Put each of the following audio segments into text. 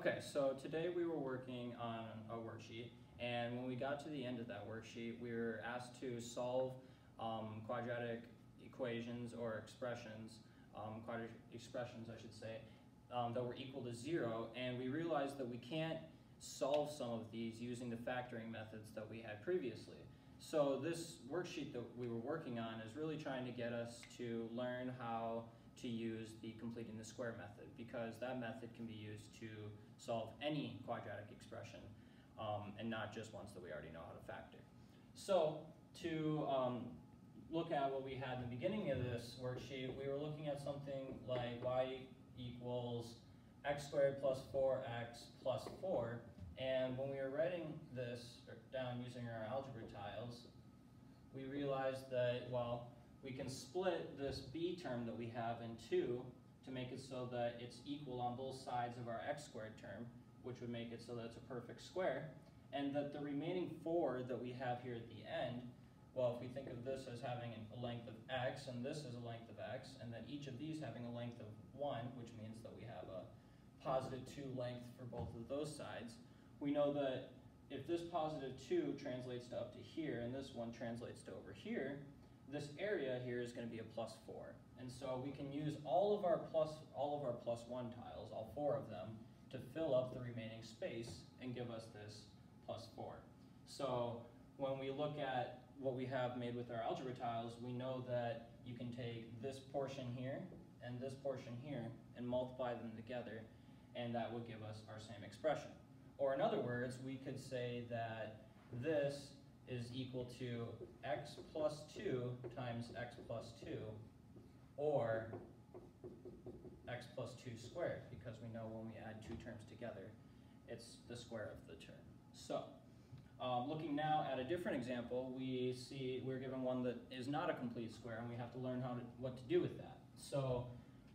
Okay, so today we were working on a worksheet, and when we got to the end of that worksheet, we were asked to solve um, quadratic equations or expressions, um, quadratic expressions I should say, um, that were equal to zero, and we realized that we can't solve some of these using the factoring methods that we had previously. So this worksheet that we were working on is really trying to get us to learn how to use the completing the square method because that method can be used to solve any quadratic expression um, and not just ones that we already know how to factor. So to um, look at what we had in the beginning of this worksheet, we were looking at something like y equals x squared plus 4x plus 4. And when we were writing this down using our algebra tiles, we realized that, well, we can split this b term that we have in two to make it so that it's equal on both sides of our x squared term, which would make it so that it's a perfect square, and that the remaining four that we have here at the end, well, if we think of this as having a length of x, and this is a length of x, and then each of these having a length of 1, which means that we have a positive 2 length for both of those sides, we know that if this positive 2 translates to up to here, and this one translates to over here, this area here is going to be a plus 4. And so we can use all of our plus all of our plus 1 tiles, all four of them, to fill up the remaining space and give us this plus 4. So when we look at what we have made with our algebra tiles, we know that you can take this portion here and this portion here and multiply them together, and that will give us our same expression. Or in other words, we could say that this is equal to x plus 2 times x plus 2, or x plus 2 squared, because we know when we add two terms together, it's the square of the term. So, um, looking now at a different example, we see we're given one that is not a complete square, and we have to learn how to, what to do with that. So,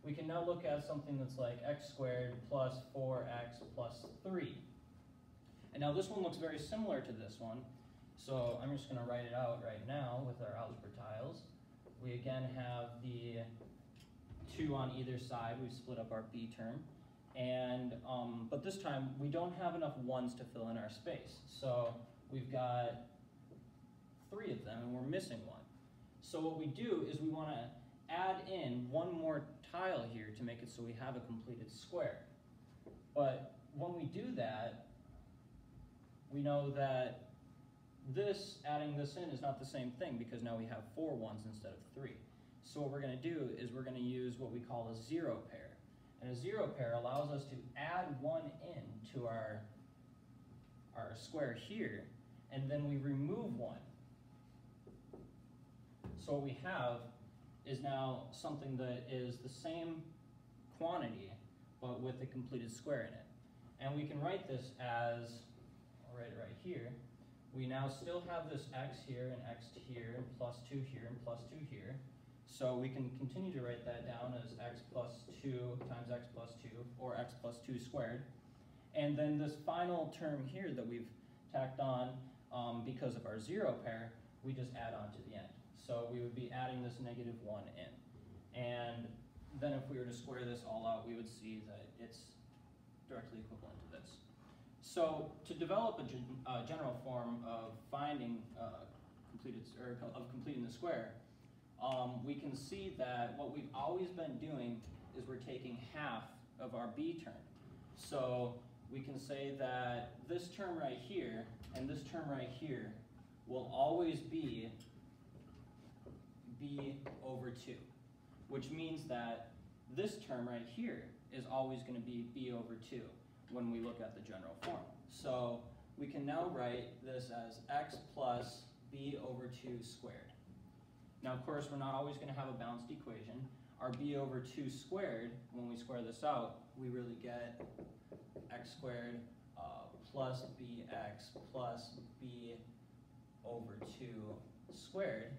we can now look at something that's like x squared plus 4x plus 3. And now this one looks very similar to this one, so I'm just going to write it out right now with our algebra tiles. We again have the 2 on either side. We've split up our b term. And, um, but this time, we don't have enough 1's to fill in our space. So we've got three of them, and we're missing one. So what we do is we want to add in one more tile here to make it so we have a completed square. But when we do that, we know that this, adding this in, is not the same thing because now we have four ones instead of three. So what we're going to do is we're going to use what we call a zero pair. And a zero pair allows us to add one in to our, our square here, and then we remove one. So what we have is now something that is the same quantity, but with a completed square in it. And we can write this as, I'll write it right here, we now still have this x here and x here and plus 2 here and plus 2 here. So we can continue to write that down as x plus 2 times x plus 2, or x plus 2 squared. And then this final term here that we've tacked on um, because of our zero pair, we just add on to the end. So we would be adding this negative 1 in. And then if we were to square this all out, we would see that it's directly equivalent to this. So to develop a gen uh, general form of finding uh, completed or of completing the square, um, we can see that what we've always been doing is we're taking half of our b term. So we can say that this term right here and this term right here will always be b over 2, which means that this term right here is always going to be b over 2 when we look at the general form. So we can now write this as x plus b over 2 squared. Now, of course, we're not always going to have a balanced equation. Our b over 2 squared, when we square this out, we really get x squared uh, plus bx plus b over 2 squared.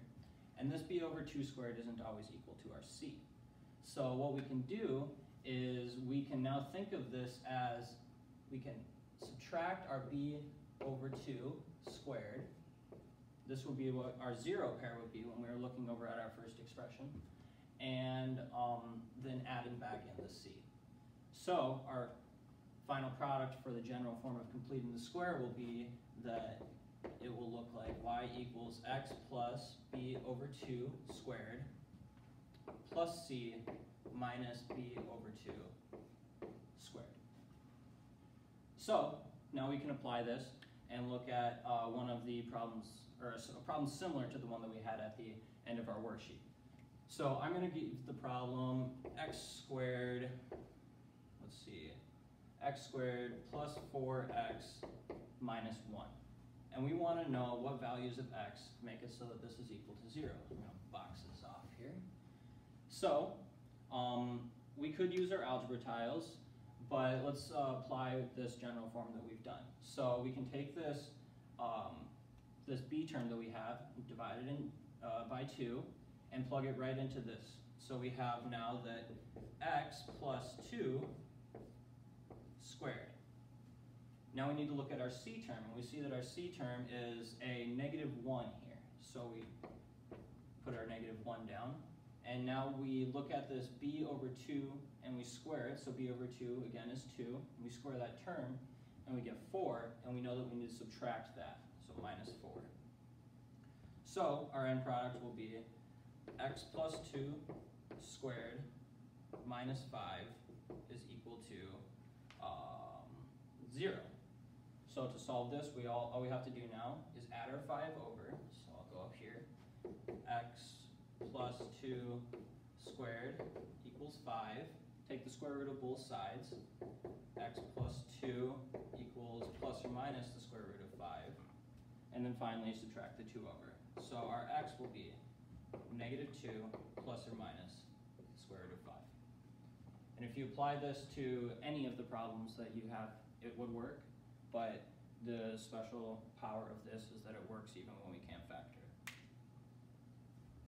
And this b over 2 squared isn't always equal to our c. So what we can do is we can now think of this as we can subtract our b over 2 squared. This would be what our zero pair would be when we were looking over at our first expression. And um, then adding back in the c. So our final product for the general form of completing the square will be that it will look like y equals x plus b over 2 squared plus c minus b over 2 squared. So now we can apply this and look at uh, one of the problems, or a problem similar to the one that we had at the end of our worksheet. So I'm going to give the problem x squared, let's see, x squared plus 4x minus 1. And we want to know what values of x make it so that this is equal to 0. I'm going to box this off here. So, um, we could use our algebra tiles, but let's uh, apply this general form that we've done. So we can take this, um, this b term that we have, divide it in, uh, by 2, and plug it right into this. So we have now that x plus 2 squared. Now we need to look at our c term, and we see that our c term is a negative 1 here. So we put our negative 1 down. And now we look at this b over 2 and we square it. So b over 2 again is 2. And we square that term and we get 4. And we know that we need to subtract that. So minus 4. So our end product will be x plus 2 squared minus 5 is equal to um, 0. So to solve this, we all, all we have to do now is add our 5 over. So I'll go up here. x plus 2 squared equals 5. Take the square root of both sides. x plus 2 equals plus or minus the square root of 5. And then finally subtract the 2 over. So our x will be negative 2 plus or minus the square root of 5. And if you apply this to any of the problems that you have, it would work. But the special power of this is that it works even when we can't factor.